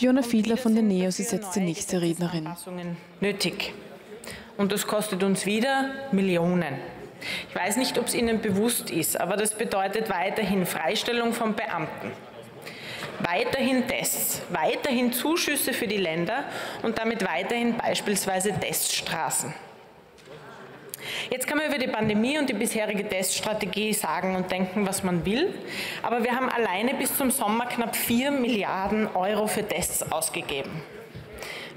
Fiona Fiedler von den NEOS ist jetzt die nächste Rednerin. Nötig. Und das kostet uns wieder Millionen. Ich weiß nicht, ob es Ihnen bewusst ist, aber das bedeutet weiterhin Freistellung von Beamten. Weiterhin Tests, weiterhin Zuschüsse für die Länder und damit weiterhin beispielsweise Teststraßen. Jetzt kann man über die Pandemie und die bisherige Teststrategie sagen und denken, was man will. Aber wir haben alleine bis zum Sommer knapp 4 Milliarden Euro für Tests ausgegeben.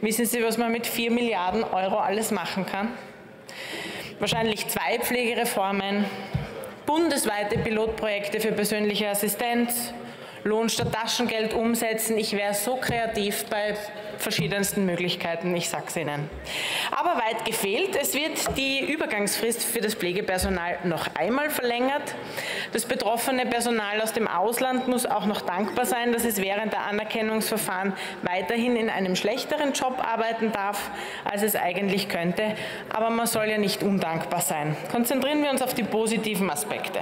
Wissen Sie, was man mit 4 Milliarden Euro alles machen kann? Wahrscheinlich zwei Pflegereformen, bundesweite Pilotprojekte für persönliche Assistenz, Lohn statt Taschengeld umsetzen. Ich wäre so kreativ bei verschiedensten Möglichkeiten, ich sage es Ihnen. Aber weit gefehlt, es wird die Übergangsfrist für das Pflegepersonal noch einmal verlängert. Das betroffene Personal aus dem Ausland muss auch noch dankbar sein, dass es während der Anerkennungsverfahren weiterhin in einem schlechteren Job arbeiten darf, als es eigentlich könnte. Aber man soll ja nicht undankbar sein. Konzentrieren wir uns auf die positiven Aspekte.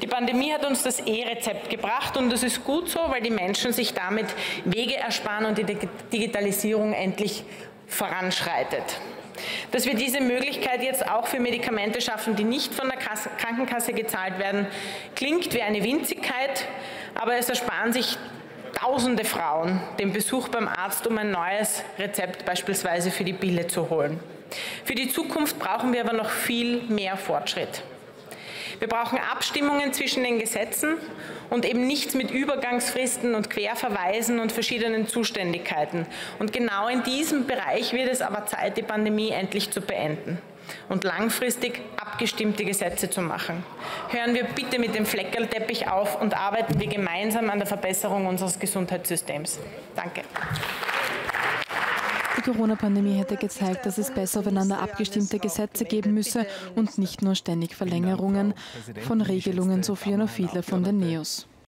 Die Pandemie hat uns das E-Rezept gebracht und das ist gut so, weil die Menschen sich damit Wege ersparen und die Digitalisierung endlich voranschreitet. Dass wir diese Möglichkeit jetzt auch für Medikamente schaffen, die nicht von der Krankenkasse gezahlt werden, klingt wie eine Winzigkeit, aber es ersparen sich tausende Frauen den Besuch beim Arzt, um ein neues Rezept beispielsweise für die Pille zu holen. Für die Zukunft brauchen wir aber noch viel mehr Fortschritt. Wir brauchen Abstimmungen zwischen den Gesetzen und eben nichts mit Übergangsfristen und Querverweisen und verschiedenen Zuständigkeiten. Und genau in diesem Bereich wird es aber Zeit, die Pandemie endlich zu beenden und langfristig abgestimmte Gesetze zu machen. Hören wir bitte mit dem Fleckerlteppich auf und arbeiten wir gemeinsam an der Verbesserung unseres Gesundheitssystems. Danke. Die Corona-Pandemie hätte gezeigt, dass es besser aufeinander abgestimmte Gesetze geben müsse und nicht nur ständig Verlängerungen von Regelungen, so Fiona Fiedler von den NEOS.